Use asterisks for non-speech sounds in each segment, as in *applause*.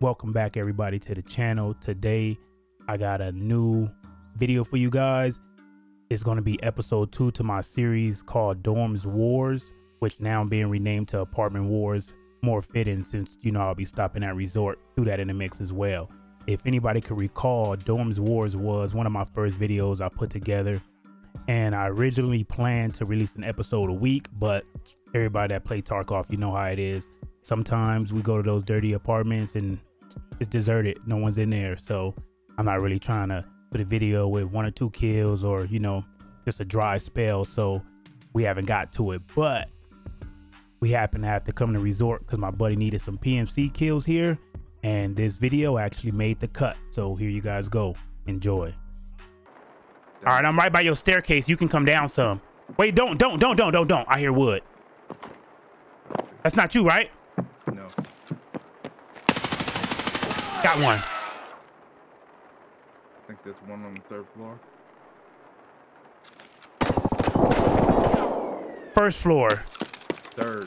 welcome back everybody to the channel. Today i got a new video for you guys. It's going to be episode two to my series called dorms wars which now I'm being renamed to apartment wars more fitting since you know i'll be stopping at resort through that in the mix as well. If anybody could recall dorms wars was one of my first videos i put together and i originally planned to release an episode a week but everybody that play tarkov you know how it is. Sometimes we go to those dirty apartments and it's deserted. No one's in there. So i'm not really trying to put a video with one or two kills or you know just a dry spell. So we haven't got to it. But we happen to have to come to resort because my buddy needed some pmc kills here. And this video actually made the cut. So here you guys go. Enjoy. All right i'm right by your staircase. You can come down some. Wait don't don't don't don't don't don't. I hear wood. That's not you right No. Got one I think there's one on the third floor. first floor Third.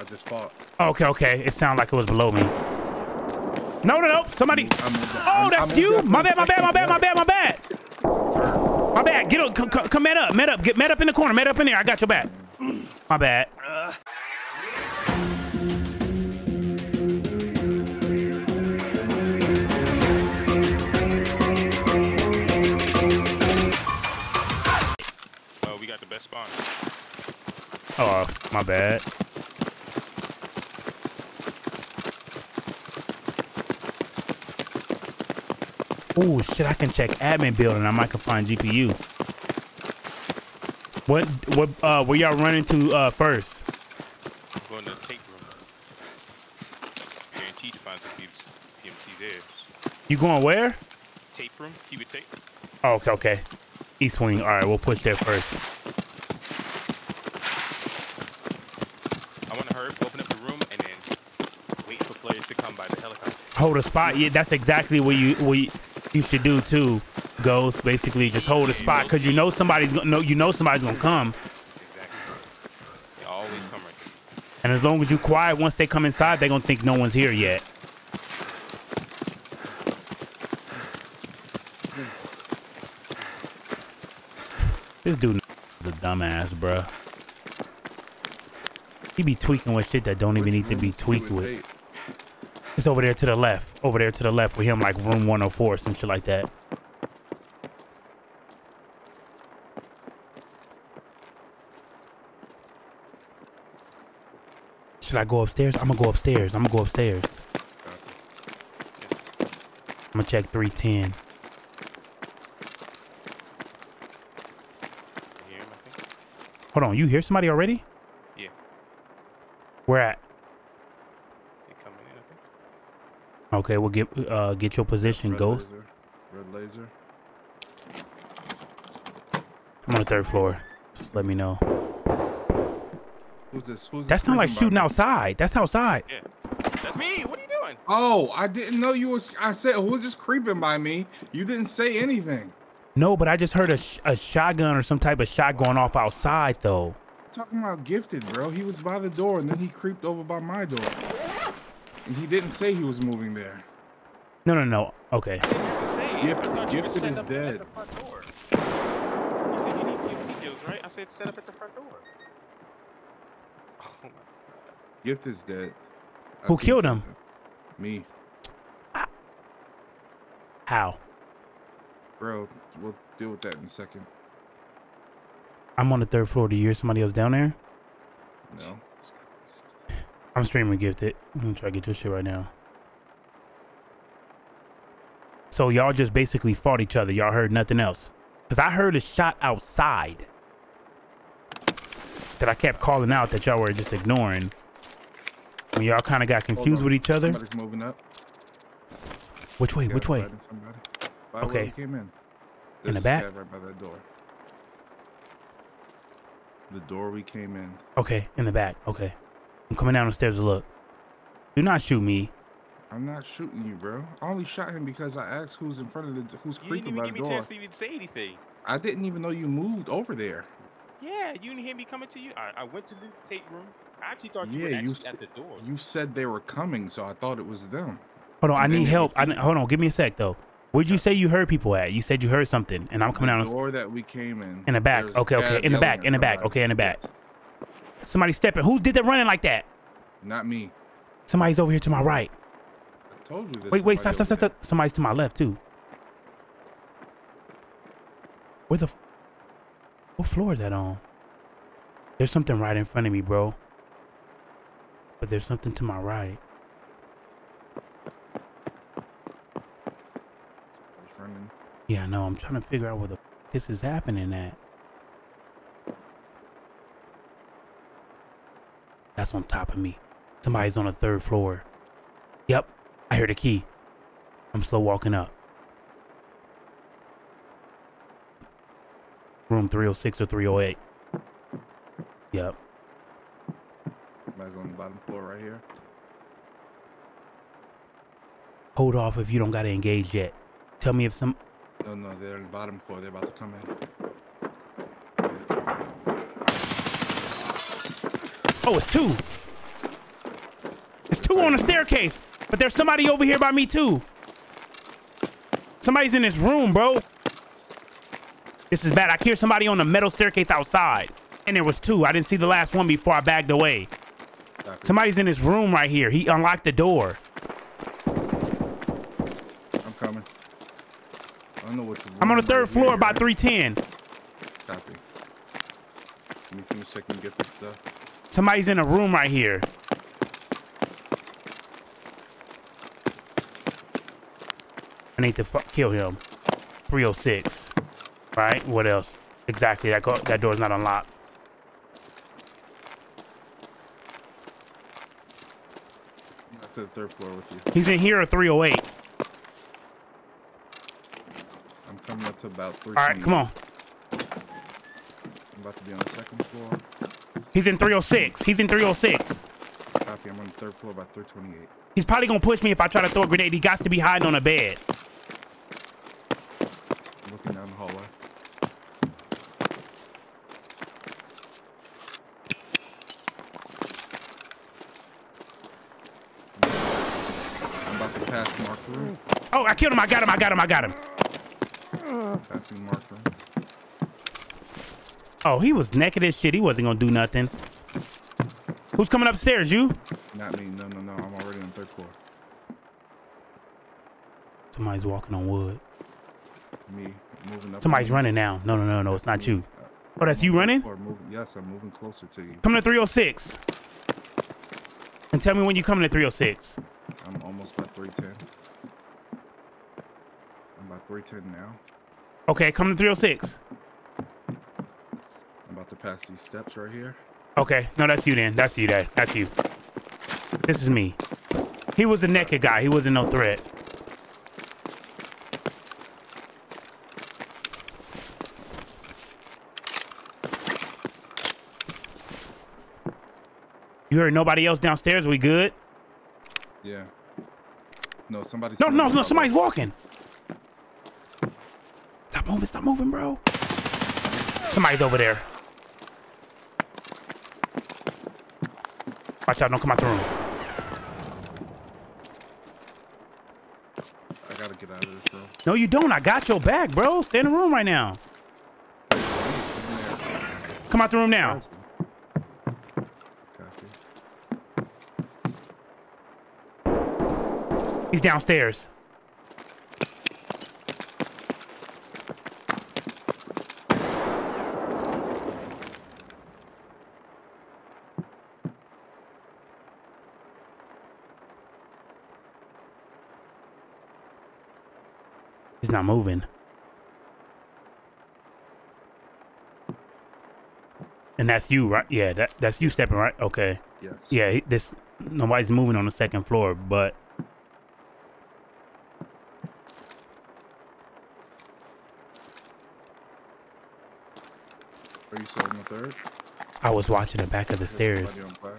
I just fought. okay okay it sounded like it was below me no no no somebody I'm in the- Oh, that's you. My bad, my bad, my bad, my bad, my bad. My bad. Get up. Come, come, come met up. Met up. Get met up in the corner. Met up in there. I got your back. My bad. Spawn. Oh, my bad. Oh shit! I can check admin building. I might can find GPU. What? What? Uh, where y'all running to uh, first? I'm going to tape room. Guaranteed to find some PMC, PMC there. You going where? Tape room? Keep it tape. Oh, okay, okay. East wing. All right, we'll push there first. I want to hurry, open up the room, and then wait for players to come by the helicopter. Hold a spot. Yeah, that's exactly what you what you, you should do too. Ghost, basically, just hold a spot because you know somebody's gonna know you know somebody's gonna come, Exactly. They always come right and as long as you quiet, once they come inside, they gonna think no one's here yet. This dude is a dumbass, bruh. He be tweaking with shit that don't even need to be tweaked with. It's over there to the left. Over there to the left with him, like room 104, some shit like that. Should I go upstairs? I'm gonna go upstairs. I'm gonna go upstairs. I'm gonna check 310. You hear him, I think? Hold on, you hear somebody already? Yeah. Where at? They coming in, I think. Okay, we'll get uh get your position, Red Ghost. Laser. Red laser. I'm on the third floor. Just let me know. Who's this? Who's That this sound like shooting me? outside. That's outside. Yeah. That's me. What are you doing? Oh, I didn't know you was. I said who was just creeping by me? You didn't say anything. No, but I just heard a, sh- a shotgun or some type of shot going off outside, though. talking about gifted, bro. He was by the door and then he creeped over by my door. And he didn't say he was moving there. No, no, no. Okay. Gift- Gifted is dead. At the front door. You said you need PMC deals, right? I said set up at the front door. Oh my god. Gift is dead. I Who killed him? Me, ah. How? bro. We'll deal with that in a second. I'm on the third floor. Do you hear somebody else down there? No. I'm streaming gifted. I'm gonna try to get your shit right now. So y'all just basically fought each other. Y'all heard nothing else. Cause I heard a shot outside that I kept calling out that y'all were just ignoring. When y'all kind of got confused with each other. Somebody's moving up. Which way? Which way? Somebody. By Okay. came in. In the back? Right by that door. The door we came in. Okay, in the back. Okay. I'm coming down the stairs to look. Do not shoot me. I'm not shooting you, bro. I only shot him because I asked who's in front of the who's You didn't even by give me a chance to even say anything. I didn't even know you moved over there. Yeah, you didn't hear me coming to you. I, I went to the tape room. I actually thought you were Yeah, you actually s- at the door. You said they were coming, so I thought it was them. Hold on, I need help. I, hold on, give me a sec though. Where'd you say you heard people at? You said you heard something, and I'm coming the out. On, door that we came in. In the back. Okay, okay, in the back, in the back. Okay, in the back. Yes. Somebody stepping. Who did that running like that? Not me. Somebody's over here to my right. I told you this. Wait, wait, stop, stop, stop, stop. Somebody's to my left too. Where the? f- What floor is that on? There's something right in front of me, bro. But there's something to my right. Yeah, I know. I'm trying to figure out where the f- this is happening at. That's on top of me. Somebody's on the third floor. Yep, I heard a key. I'm slow walking up. Room 306 or 308. Yep. Somebody's on the bottom floor right here. Hold off if you don't got to engage yet. Tell me if some. No, no, they're on the bottom floor. They're about to come in. Oh, it's two. It's two on the staircase. But there's somebody over here by me too. Somebody's in this room, bro. This is bad. I hear somebody on the metal staircase outside. And there was two. I didn't see the last one before I bagged away. Somebody's in this room right here. He unlocked the door. I'm coming. I don't know what you I'm on the third floor about 310. Copy. Let me finish checking and get this stuff. Somebody's in a room right here. I need to kill him. 306. Right? What else? Exactly. That go- that door's not unlocked. To the third floor with you. He's in here or 308. I'm coming up to about three. All right, come on. I'm about to be on the second floor. He's in 306. He's in 306. Copy. I'm on the third floor about 328. He's probably gonna push me if I try to throw a grenade. He got to be hiding on a bed. Looking down the hallway. I'm about to pass Mark room. Oh, I killed him. I got him. I got him. I got him. Passing Mark room. Oh, he was naked as shit. He wasn't gonna do nothing. Who's coming upstairs? You? Not me. No, no, no. I'm already on third floor. Somebody's walking on wood. Me moving up. Somebody's running now. No, no, no, no. It's not you. Oh, that's you running? Yes, I'm moving closer to you. Come to 306. And tell me when you coming to 306. I'm almost about 310. I'm about 310 now. Okay, come to 306. About to pass these steps right here. Okay, no, that's you then. That's you, Dad. That's you. This is me. He was a naked guy. He wasn't no threat. You heard nobody else downstairs? We good? Yeah. No, somebody's. No, no, no. Somebody's walking. Stop moving. Stop moving, bro. Somebody's over there. Watch out. Don't come out the room. I gotta get out of this room. No, you don't. I got your back, bro. Stay in the room right now. Come out the room now. He's downstairs. He's not moving. And that's you, right? Yeah, that, that's you stepping, right? Okay. Yes. Yeah, this nobody's moving on the second floor, but Are you still on the third? I was watching the back of the stairs. somebody on glass.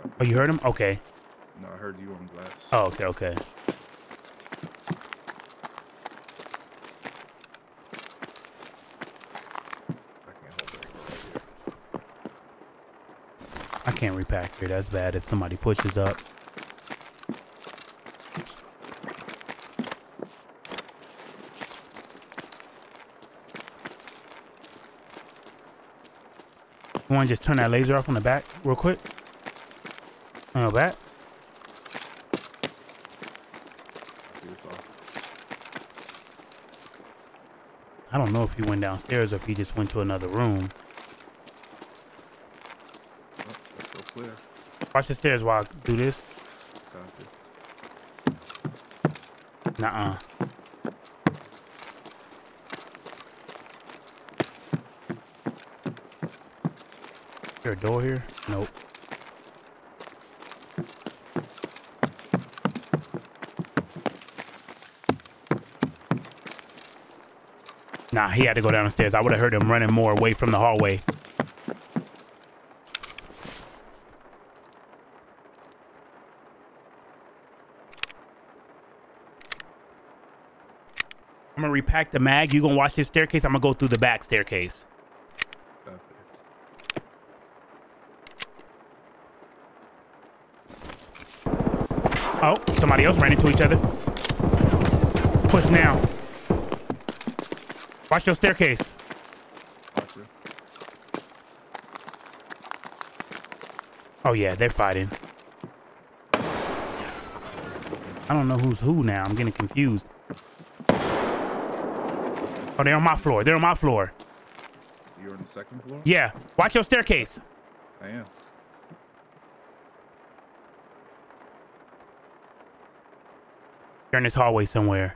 Copy. Oh, you heard him? Okay. No, I heard you on glass. Oh, okay, okay. can't repack here. That's bad if somebody pushes up. You want to just turn that laser off on the back real quick? On the back? I don't know if he went downstairs or if he just went to another room. Watch the stairs while I do this. Nuh-uh. There a door here? Nope. Nah, he had to go down the stairs. I would have heard him running more away from the hallway. I'm gonna repack the mag. You gonna watch this staircase? I'm gonna go through the back staircase. Oh, somebody else ran into each other. Push now. Watch your staircase. Gotcha. Oh yeah, they're fighting. I don't know who's who now. I'm getting confused. Oh, they're on my floor. They're on my floor. You're on the second floor? Yeah. Watch your staircase. I am. They're in this hallway somewhere.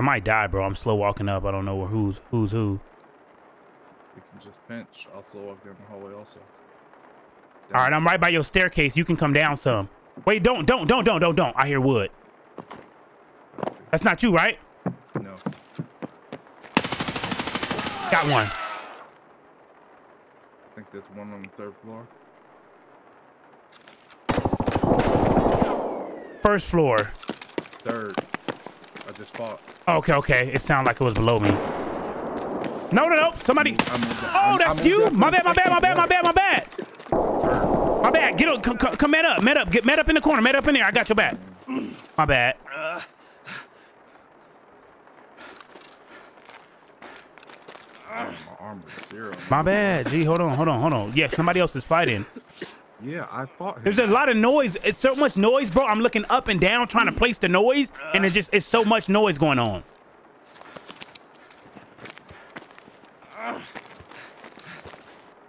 I might die, bro. I'm slow walking up. I don't know who's who's who. We can just pinch. I'll slow walk down the hallway also. All right, I'm right by your staircase. You can come down some. Wait, don't, don't, don't, don't, don't, don't. I hear wood. That's not you, right? No. Got one. I think there's one on the third floor. First floor. Third. I just fought. Okay, okay. It sounded like it was below me. No, no, no. Somebody. I moved up. Oh, I'm- that's I moved you. My bad, my bad, my bad, my bad, my bad. My bad. Get up. Come, come, met up. Met up. Get met up in the corner. Met up in there. I got your back. My bad. My armor is zero. My bad. Gee, hold on, hold on, hold on. Yeah, somebody else is fighting. Yeah, I fought him. There's a lot of noise. It's so much noise, bro. I'm looking up and down trying to place the noise, and it's just it's so much noise going on.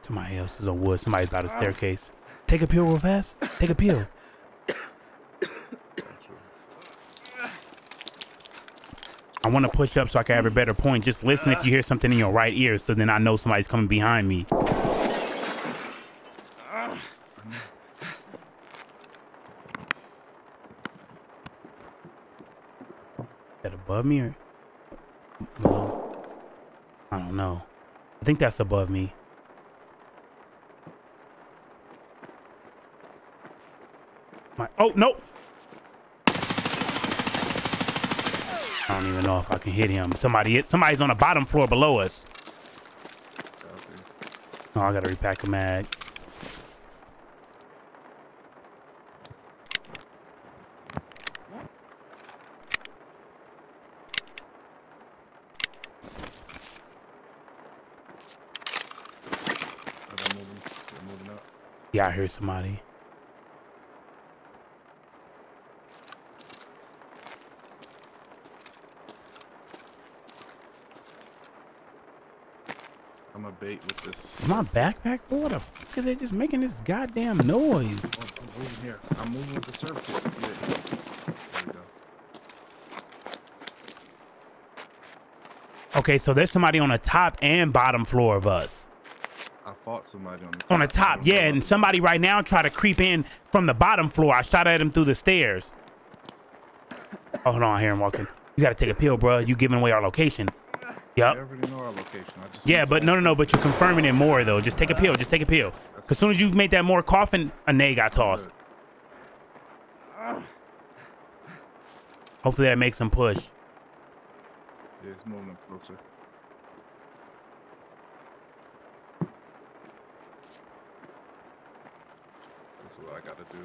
Somebody else is on wood. Somebody's by the staircase. Take a pill real fast. Take a pill. I want to push up so I can have a better point. Just listen if you hear something in your right ear, so then I know somebody's coming behind me. That above me or? I don't know. I think that's above me. Oh no. I don't even know if I can hit him. Somebody somebody's on the bottom floor below us. Oh, I gotta repack a mag. Yeah, I hear somebody. I'm a bait with this. Is my backpack? What the fuck is they just making this goddamn noise? Oh, I'm moving here. I'm moving with the. Yeah. There we go. Okay, so there's somebody on the top and bottom floor of us. I fought somebody on the top. On the top, yeah, and somebody right now tried to creep in from the bottom floor. I shot at him through the stairs. Oh, hold on, I hear him walking. You gotta take a pill, bro. You giving away our location. Yep. Already know our location. I just Yeah, but no, no, no. But you're confirming it more though. Just take a pill. Just take a pill. Cause soon as you made that more coughing, a nay got tossed. Hopefully that makes him push. Yeah, it's moving closer. That's what I gotta do.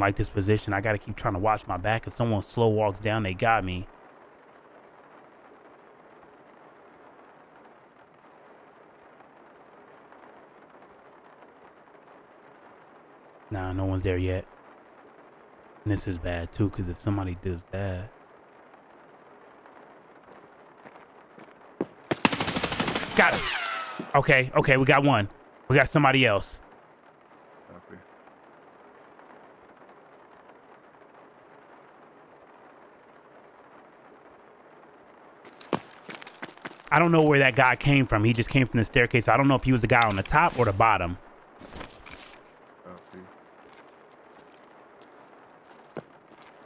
Like this position. I got to keep trying to watch my back. If someone slow walks down, they got me. Nah, no one's there yet. And this is bad too, because if somebody does that. Got it. Okay, okay, we got one. We got somebody else. Copy. I don't know where that guy came from. He just came from the staircase. I don't know if he was the guy on the top or the bottom. Copy.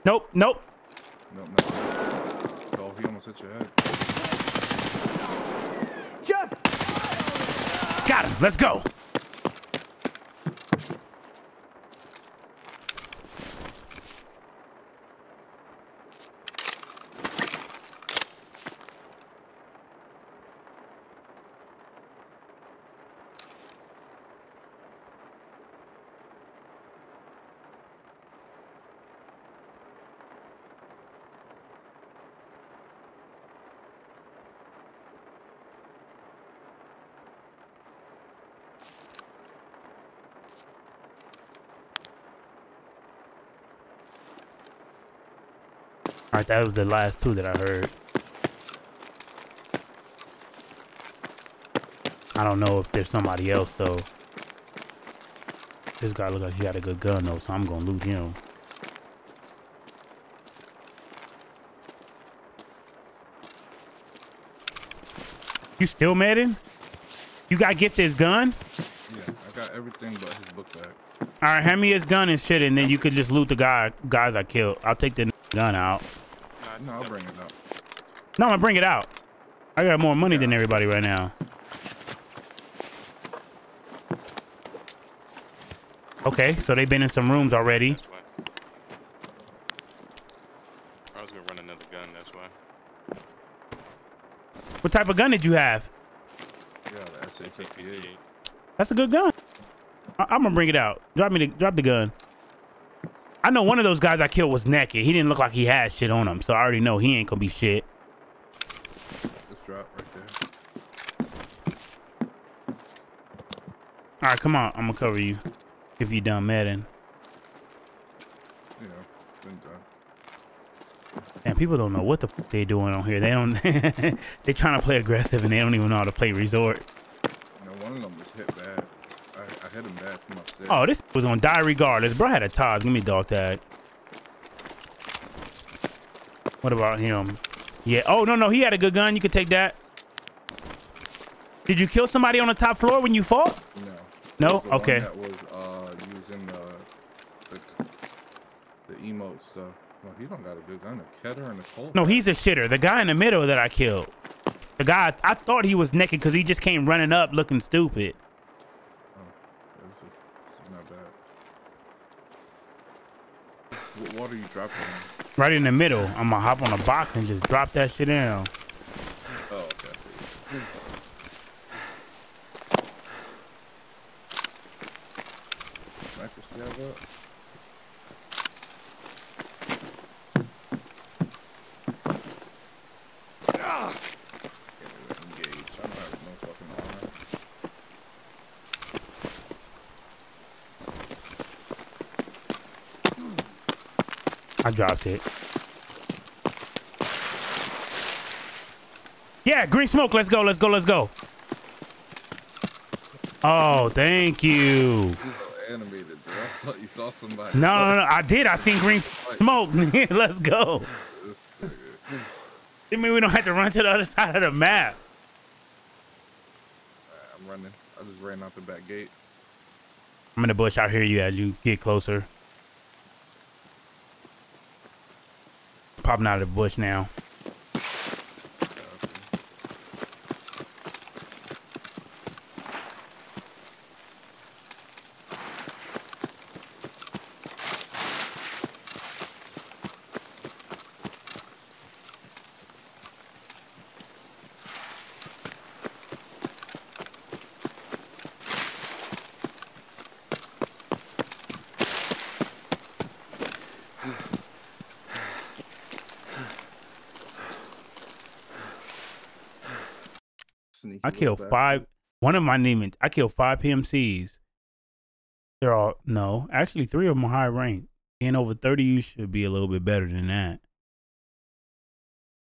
Nope, nope. Nope. Oh, he almost hit your head. Got him. Let's go. All right, that was the last two that I heard. I don't know if there's somebody else though. This guy look like he got a good gun though, so I'm gonna loot him. You still Madden? You got to get this gun? Yeah, I got everything but his book bag. All right, hand me his gun and shit, and then you could just loot the guy guys I killed. I'll take the gun out. No, I'll bring it up. No, I'm gonna bring it out. I got more money than everybody right now. Okay, so they've been in some rooms already. I was gonna run another gun. That's why. What type of gun did you have? Yeah, the SA-58. That's a good gun. I- I'm gonna bring it out. Drop me the drop the gun. I know one of those guys I killed was naked. He didn't look like he had shit on him, so I already know he ain't gonna be shit. Just drop right there. All right, come on. I'm gonna cover you if you done. You know, been done. And people don't know what the f- they doing on here. They don't. *laughs* they trying to play aggressive and they don't even know how to play resort. You know, one of them was hit bad. I, I hit him bad from upstairs. Oh, this was on die regardless. Bro had a Taj. Give me dog tag. What about him? Yeah. Oh no no, he had a good gun. You could take that. Did you kill somebody on the top floor when you fought? No. No? Okay. That was uh using the the, the emote stuff. Well, he don't got a good gun. A Kedr and a Colt. No, he's a shitter. The guy in the middle that I killed. The guy I thought he was naked because he just came running up looking stupid. This is, this is not bad. What water you dropping? Right in the middle. I'm gonna hop on a box and just drop that shit down. Oh, okay. I see. Sniper scav up. Ah! Can't even engage. I don't have no fucking armor. I dropped it. Yeah, green smoke. Let's go. Let's go. Let's go. Oh, thank you. *sighs* Animated, bro. *laughs* You saw somebody. No, no, no. I did. I seen green smoke. *laughs* Let's go. I mean, we don't have to run to the other side of the map. Alright, I'm running. I just ran out the back gate. I'm in the bush. I'll hear you as you get closer. Popping out of the bush now. Sneaky. I killed five. One of my name. I killed five PMCs. They're all no. Actually, three of them are high rank. Being over thirty, you should be a little bit better than that.